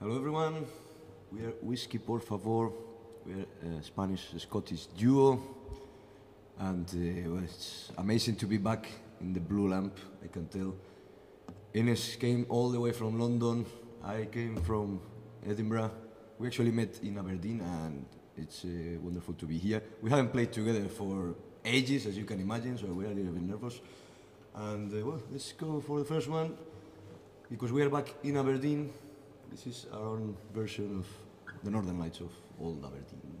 Hello everyone, we are Whisky Por Favor, we are a Spanish-Scottish duo and uh, well, it's amazing to be back in the Blue Lamp, I can tell. Ines came all the way from London, I came from Edinburgh. We actually met in Aberdeen and it's uh, wonderful to be here. We haven't played together for ages, as you can imagine, so we're a little bit nervous. And uh, well, let's go for the first one because we are back in Aberdeen. This is our own version of the Northern Lights of old Aberdeen.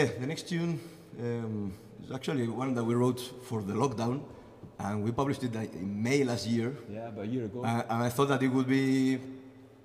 Yeah, the next tune um, is actually one that we wrote for the lockdown, and we published it in May last year. Yeah, about a year ago. Uh, and I thought that it would be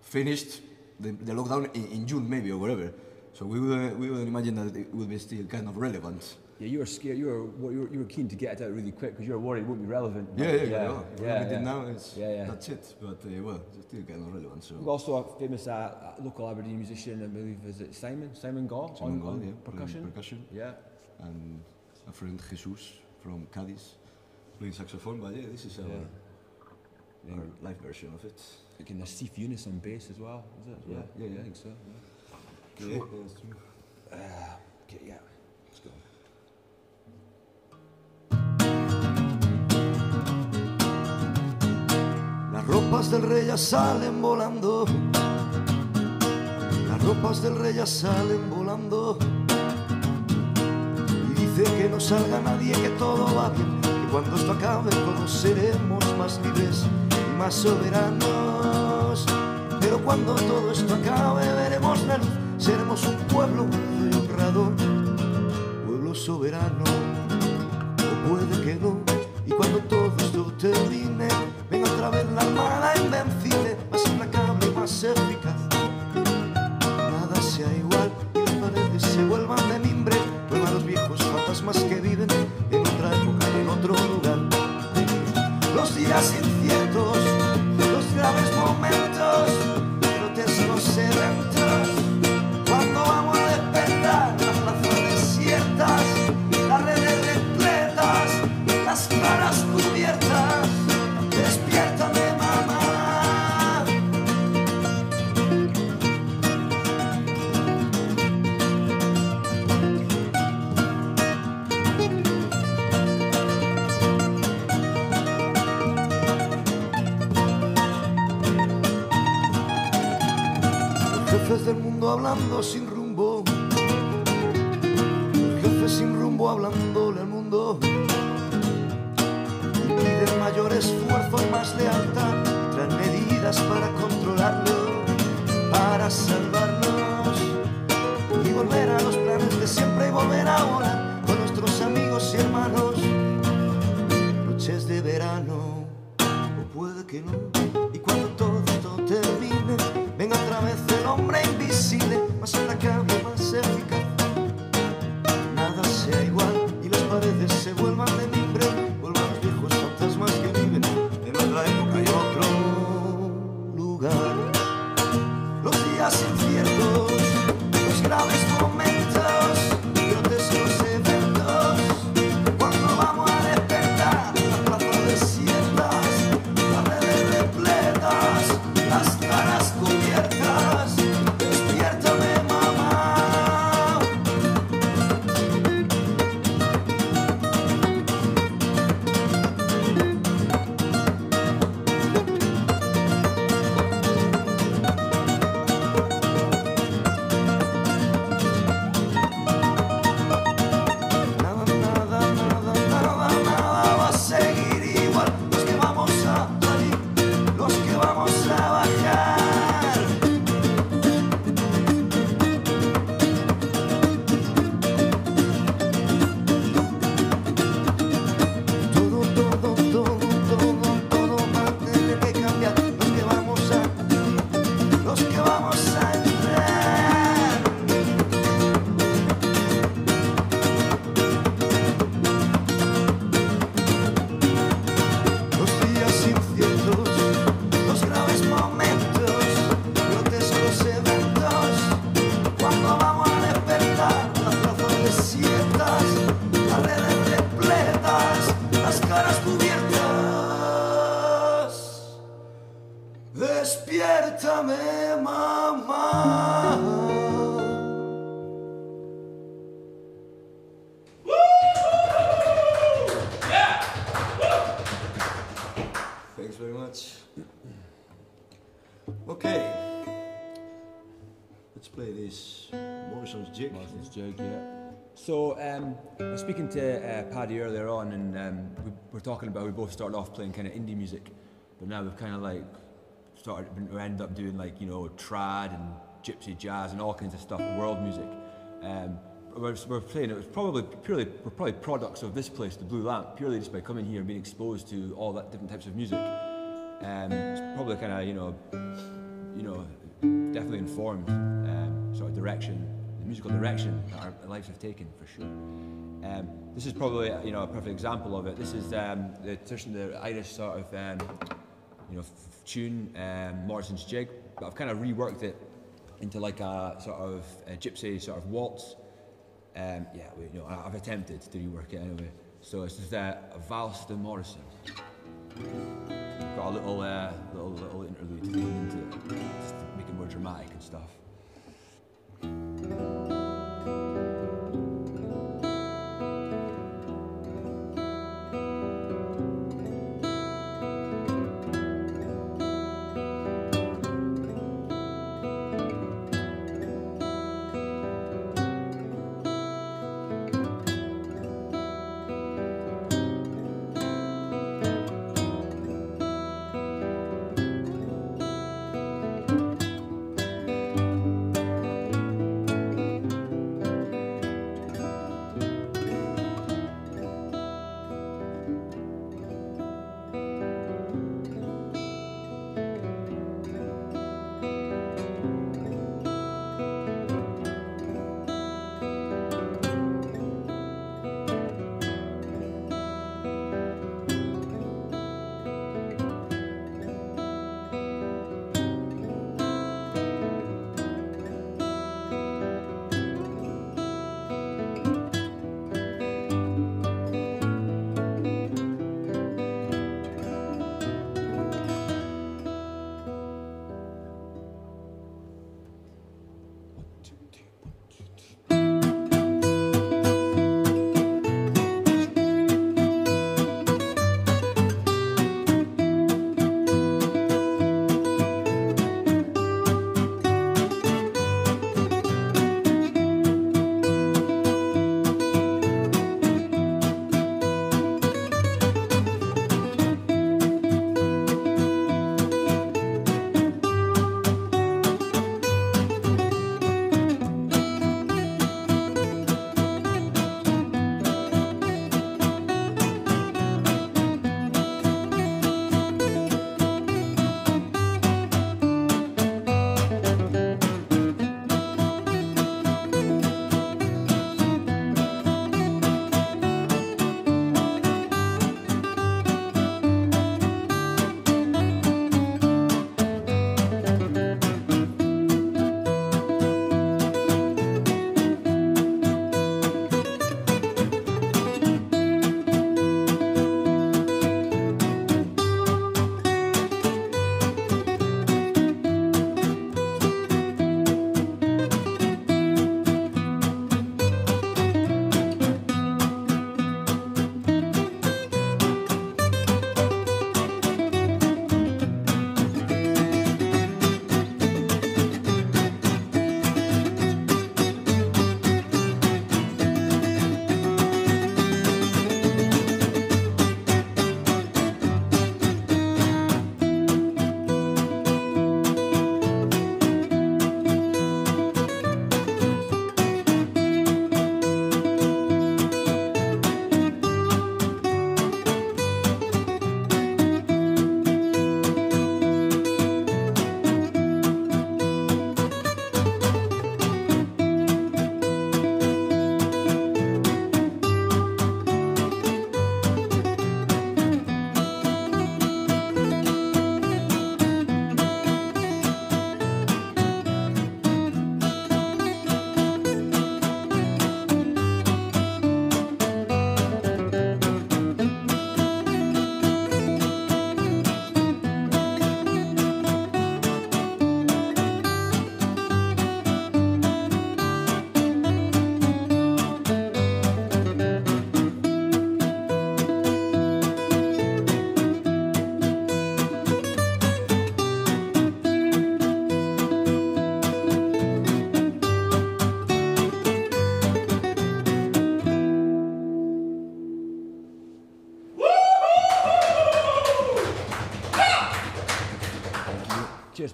finished the, the lockdown in, in June maybe or whatever. So we would we would imagine that it would be still kind of relevant. Yeah, you were scared. You were you were, you were keen to get it out really quick because you were worried it wouldn't be relevant. Yeah, yeah, yeah, yeah. yeah, we yeah. did now is Yeah, yeah. that's it. But uh, well, it's still of relevant. So We've also a famous uh, uh, local Aberdeen musician, I believe, is it Simon? Simon Gaw Simon on, Gaw, on yeah, percussion. percussion. Yeah. and a friend Jesus from Cadiz playing saxophone. But yeah, this is our, Yeah. our live version of it. Like in the Steve Eunice on bass as well, is it? Yeah, yeah, yeah. I think so. Yeah. Yeah, that's true. Okay, yeah. La ropa ropas del rey ya salen volando. Las ropas del rey ya salen volando. Y dice que no salga nadie, que todo va bien. Que cuando esto acabe todos seremos más libres y más soberanos. Pero cuando todo esto acabe veremos la luz. Seremos un pueblo muy honrado, pueblo soberano. O puede que no. Y cuando todo esto termine, otra vez la armada invencible, más implacable, más eficaz. Nada sea igual y las paredes se vuelvan de mundo. Piden mayor esfuerzo y más lealtad. Traen medidas para controlarlo, para salvarnos. Y volver a los planes de siempre y volver ahora con nuestros amigos y hermanos. Noches de verano, o puede que no. Y cuando todo esto termine, venga otra vez el hombre invisible, más implacable, más eficaz. Se vuelvan de mimbre, Yeah. So, um, I was speaking to uh, Paddy earlier on, and um, we were talking about we both started off playing kind of indie music, but now we've kind of like started, we ended up doing like you know trad and gypsy jazz and all kinds of stuff, world music. Um, we're, we're playing. It was probably purely we're probably products of this place, the Blue Lamp, purely just by coming here and being exposed to all that different types of music. Um, it's probably kind of you know, you know, definitely informed um, sort of direction, musical direction that our lives have taken for sure. Um, this is probably you know a perfect example of it. This is um, the tradition, the Irish sort of um, you know tune, um, Morrison's Jig, but I've kind of reworked it into like a sort of a gypsy sort of waltz. Um, yeah, you know, I've attempted to rework it anyway. So it's just uh, a valse de Morrison. Got a little, uh, little, little interlude to into it, just to make it more dramatic and stuff.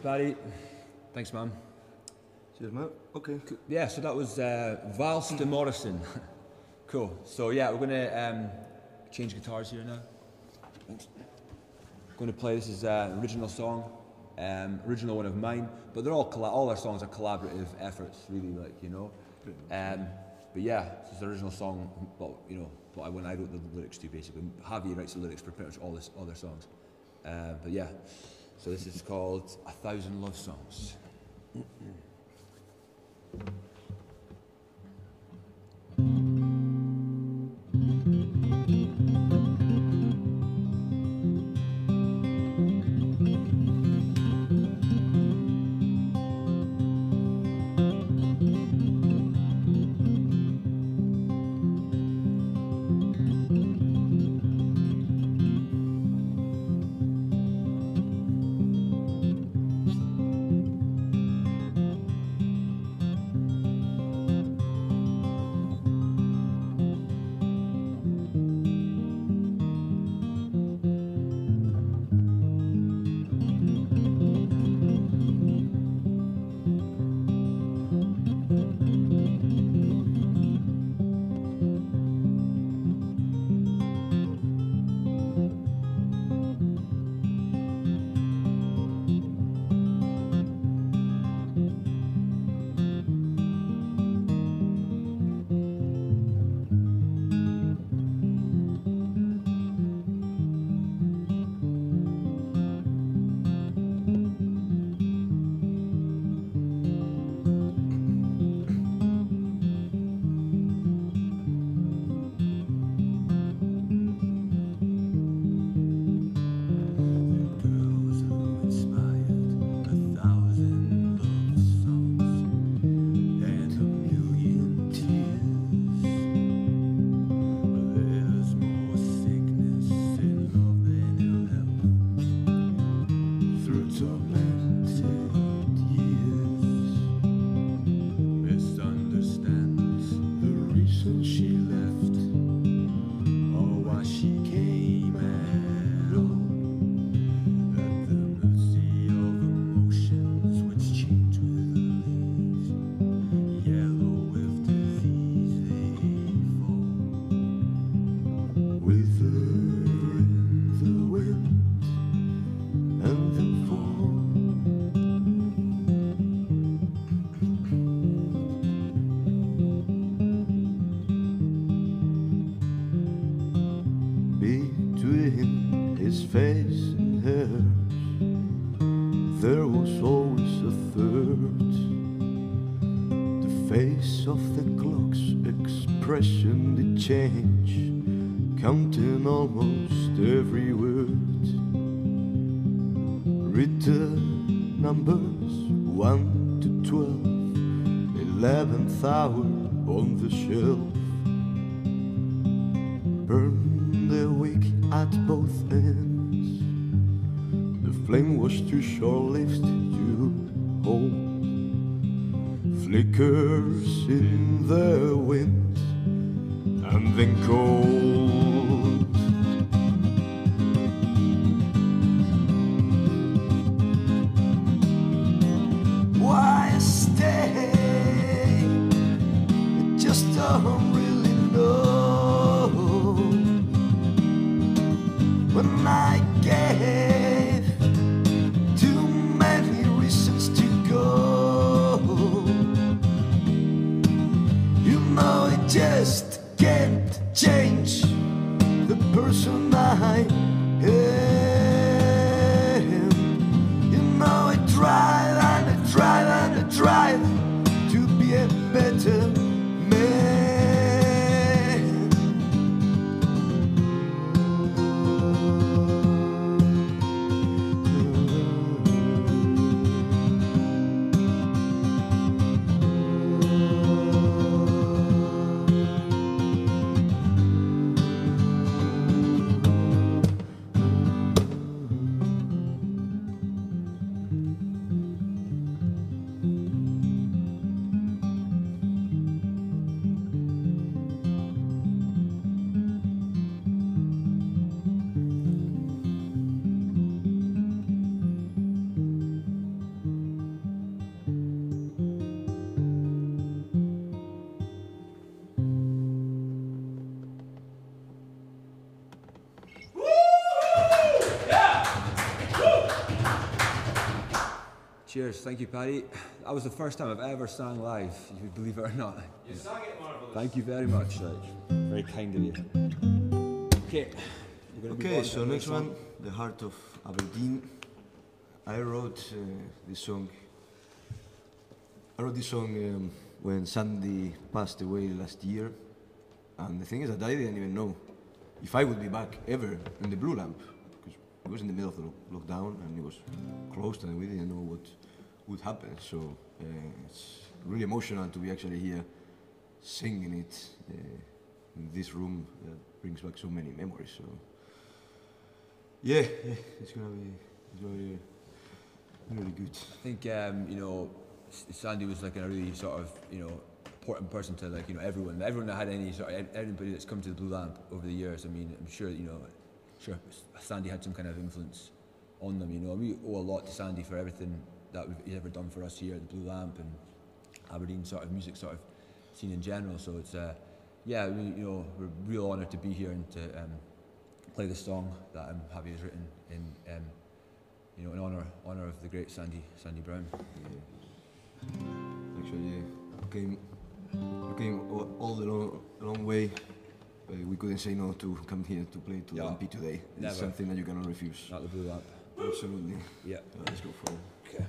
Paddy. Thanks, man. Cheers, mate. Okay. Cool. Yeah, so that was uh, Vals de Morrison. cool. So yeah, we're gonna um, change guitars here now. Thanks. Going to play this is uh, an original song, um, original one of mine, but they're all colla- all our songs are collaborative efforts, really, like you know. Um, but yeah, this is the original song, but you know, but I, when I wrote the lyrics to basically, Javi writes the lyrics for pretty much all this all their songs. Uh, but yeah, so this is called A Thousand Love Songs. Change, Cheers, thank you, Paddy. That was the first time I've ever sang live, if you believe it or not. You sang it marvelous. Thank you very much, like, very kind of you. Okay, we're gonna move Okay, so to the next song. one, The Heart of Aberdeen. I wrote uh, this song. I wrote this song um, when Sandy passed away last year, and the thing is that I didn't even know if I would be back ever in the Blue Lamp because it was in the middle of the lo- lockdown and it was closed, and we didn't know what would happen. So uh, it's really emotional to be actually here singing it uh, in this room that brings back so many memories. So yeah, yeah it's gonna be it's gonna be really good. I think um, you know Sandy was like a really sort of you know important person to like you know everyone everyone that had any sort of everybody that's come to the Blue Lamp over the years. I mean, I'm sure you know, sure Sandy had some kind of influence on them. You know, we owe a lot to Sandy for everything that he's ever done for us here at the Blue Lamp and Aberdeen sort of music sort of scene in general. So it's uh, yeah, we, you know, we're real honoured to be here and to um, play the song that um, Javi has written in. Um, you know, in honor honor of the great Sandy Sandy Brown. Yeah. Actually, yeah, we came we came all, the long, long way. But we couldn't say no to come here to play to Yeah. MP today. Never. It's something that you cannot refuse. Not the blue lamp. Absolutely. Yeah. Uh, let's go for it. Okay.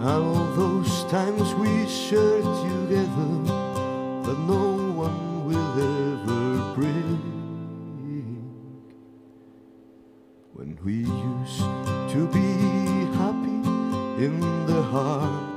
And all those times we shared together that no one will ever bring. When we used to be happy in the heart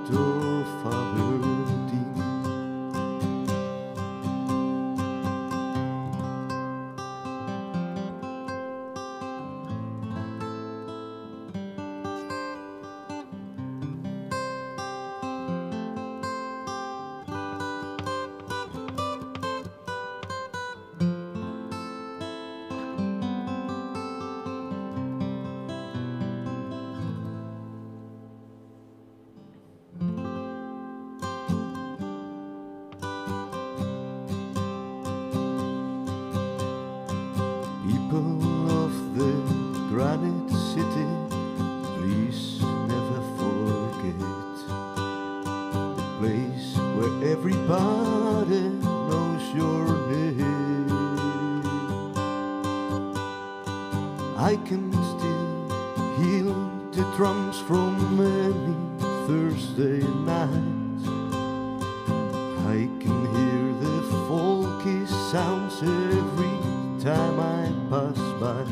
I can hear the folky sounds every time I pass by.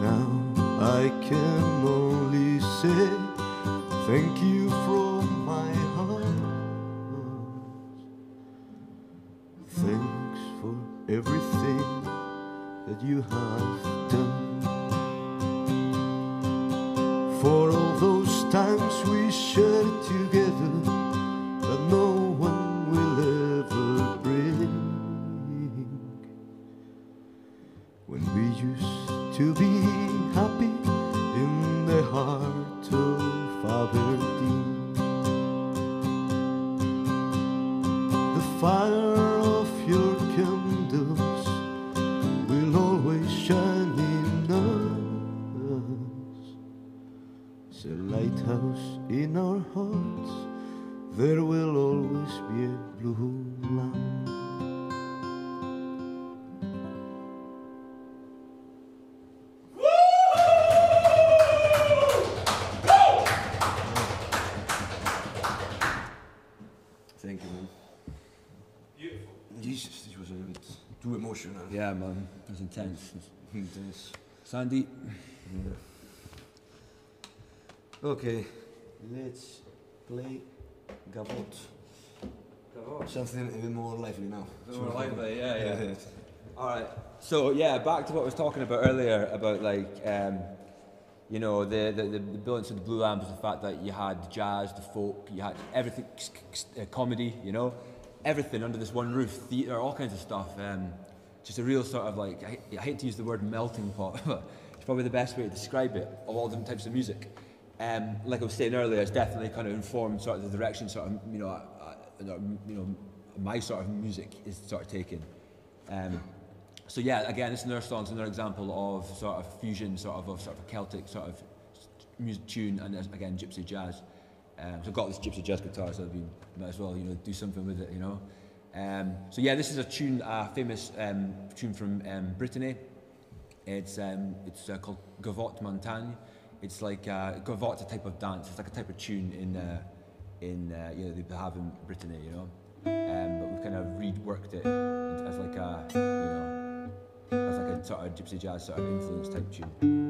Now I can only say thank you from my heart. Thanks for everything that you have Thank you, man. Beautiful. Jesus, this was a bit too emotional. Yeah, man, it was intense. Intense. Sandy, Yeah. Okay, let's play Gavotte. Something a bit more lively now. More lively, yeah, yeah. All right. So yeah, back to what I was talking about earlier about like, um, you know, the the, the, the brilliance of the Blue Lamp is the fact that you had jazz, the folk, you had everything, uh, comedy, you know, everything under this one roof, theatre, all kinds of stuff. Um, just a real sort of like, I, I hate to use the word melting pot, but it's probably the best way to describe it of all different types of music. Um, like I was saying earlier, it's definitely kind of informed sort of the direction, sort of you know, uh, uh, you know, my sort of music is sort of taken. Um, so yeah, again, this Nurse song's another example of sort of fusion, sort of of sort of a Celtic sort of music tune, and again gypsy jazz. Um, so I've got this gypsy jazz guitar, so I might as well you know do something with it, you know. Um, so yeah, this is a tune, a famous um, tune from um, Brittany. It's um, it's uh, called Gavotte Montagne. It's like uh, Gavotte's a type of dance. It's like a type of tune in uh, in uh, you know they have in Brittany, you know. Um, but we've kind of reworked it as like a you know as like a sort of gypsy jazz sort of influence type tune.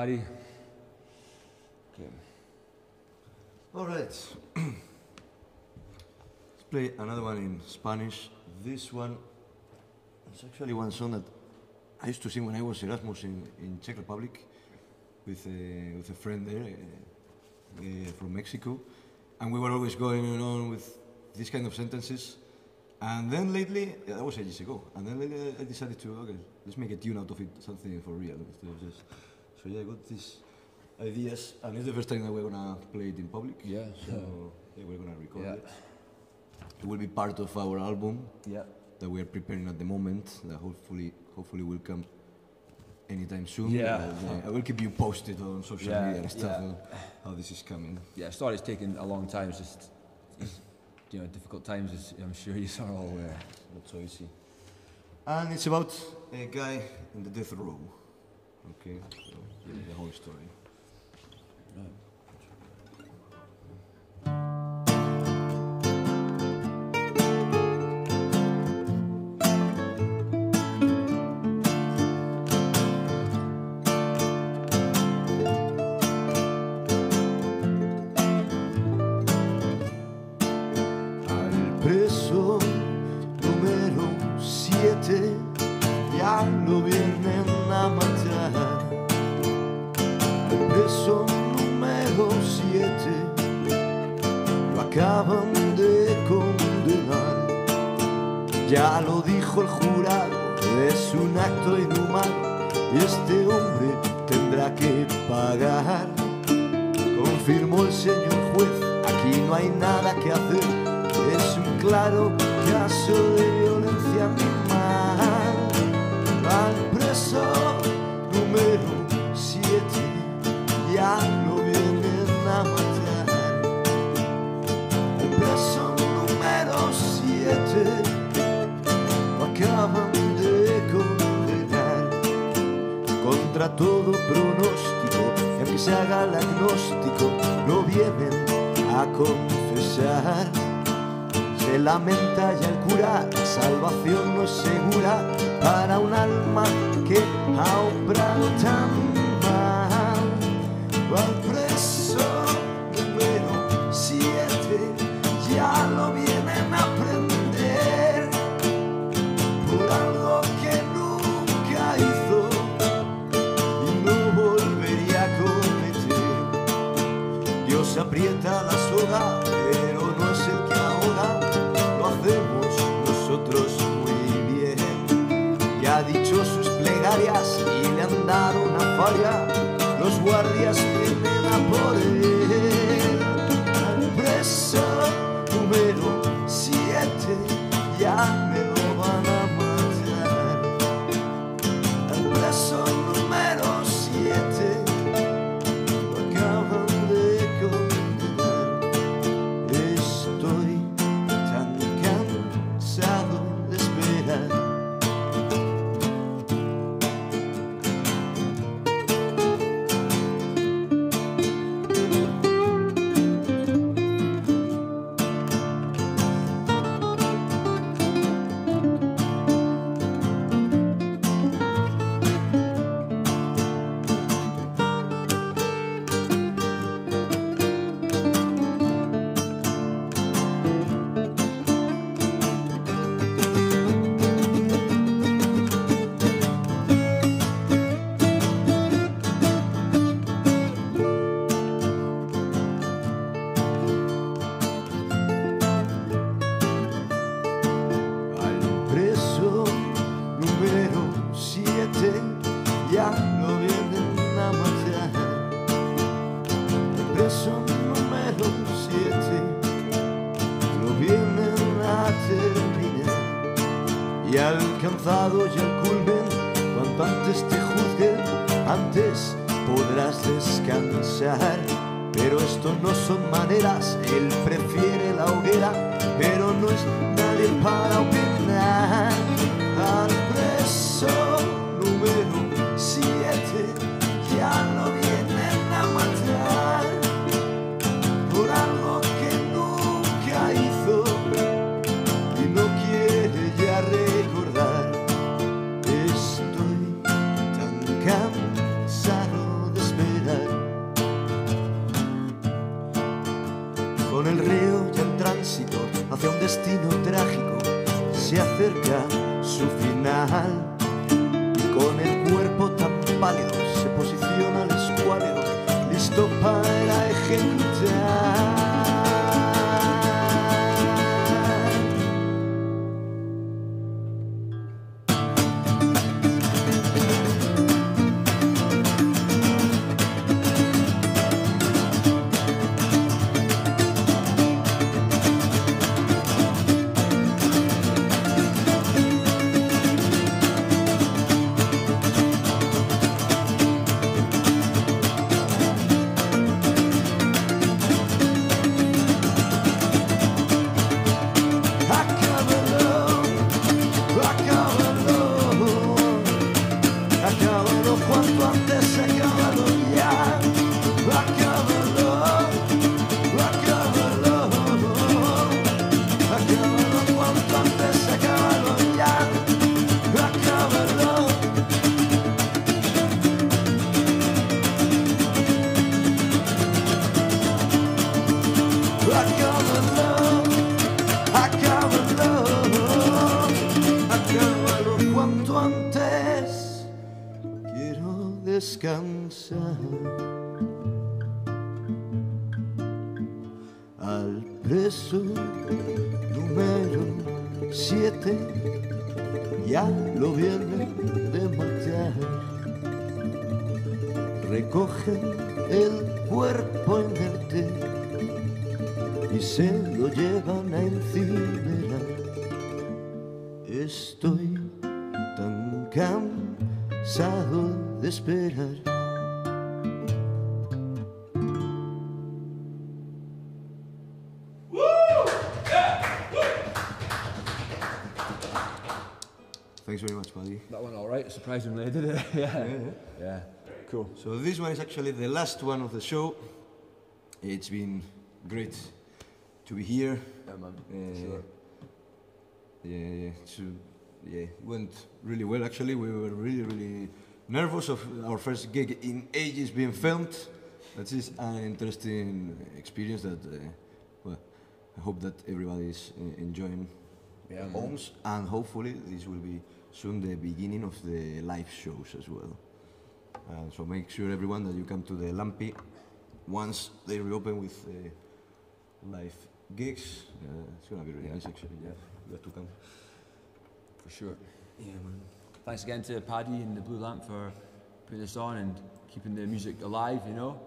Cheers, Paddy. Okay. All right. Let's play another one in Spanish. This one is actually one song that I used to sing when I was Erasmus in, in Czech Republic with a, with a friend there uh, uh, from Mexico. And we were always going on with these kind of sentences. And then lately, yeah, that was ages ago. And then lately I decided to, okay, let's make a tune out of it, something for real instead of just. So yeah, I got these ideas, and it's the first time that we're gonna play it in public. Yeah, So yeah. we're gonna record Yeah. it. It will be part of our album Yeah. that we are preparing at the moment. That hopefully, hopefully will come anytime soon. Yeah. Uh, I will keep you posted on social Yeah, media and stuff yeah. how this is coming. Yeah, sorry it's taken a long time. It's just, it's, you know, difficult times, as I'm sure you are all aware. Not so easy. And it's about a guy in the death row. Okay, so yeah, the whole story. Al El señor juez, aquí no hay nada que hacer, es un claro caso de violencia animal. Al preso número 7 ya lo vienen a matar. Al preso número 7 lo acaban de condenar contra todo pronóstico, y aunque se haga el agnóstico, no vienen a confesar. Se lamenta ya el cura, salvación no es segura para un alma que ha obrado tan pero no el que ahora lo hacemos nosotros muy bien. Ya ha dicho sus plegarias y le han dado una falla, los guardias Y alcanzado ya el culmen, cuanto antes te juzguen, antes podrás descansar. Pero esto no son maneras, él prefiere la hoguera, pero no es nadie para opinar. Al preso hacia un destino trágico se acerca su final. Recogen el cuerpo inerte y se lo llevan a incinerar. Estoy tan cansado de esperar. Thanks very much, Paddy. That went all right, surprisingly, did it? yeah. yeah. yeah. Cool. So this one is actually the last one of the show. It's been great to be here. Yeah, man. Uh, Sure. Yeah, yeah. Yeah, went really well. Actually, we were really, really nervous of our first gig in ages being filmed. That is an interesting experience. That, uh, well, I hope that everybody is uh, enjoying Yeah, homes, and hopefully this will be soon the beginning of the live shows as well. Uh, so make sure everyone that you come to the Lampi once they reopen with uh, live gigs. Uh, it's gonna be really nice actually. Yeah, you have to come. For sure. Yeah, man. Thanks again to Paddy and the Blue Lamp for putting this on and keeping the music alive, you know,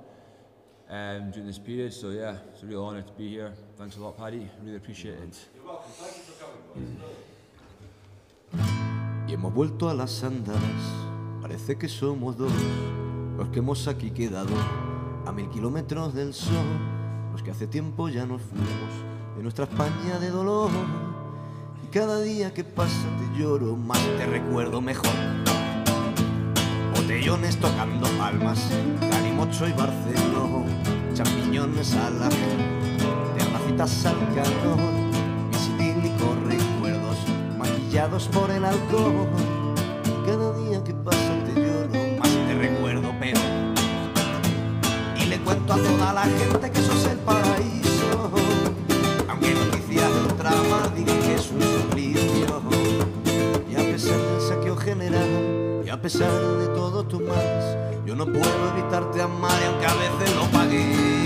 um, during this period. So yeah, it's a real honour to be here. Thanks a lot, Paddy. Really appreciate it. Y hemos vuelto a las andadas, parece que somos dos los que hemos aquí quedado a mil kilómetros del sol, los que hace tiempo ya nos fuimos de nuestra España de dolor. Y cada día que pasa te lloro más, te recuerdo mejor. Botellones tocando palmas, Calimocho y Barceló, champiñones a la terracitas al calor, mis idílicos recuerdos maquillados por el alcohol. Que pasa te lloro más te recuerdo peor. Y le cuento a toda la gente que eso es el paraíso, aunque noticias de trama digan que es un suplicio. Y a pesar del saqueo general y a pesar de todos tus males, yo no puedo evitarte amar y aunque a veces lo pagué.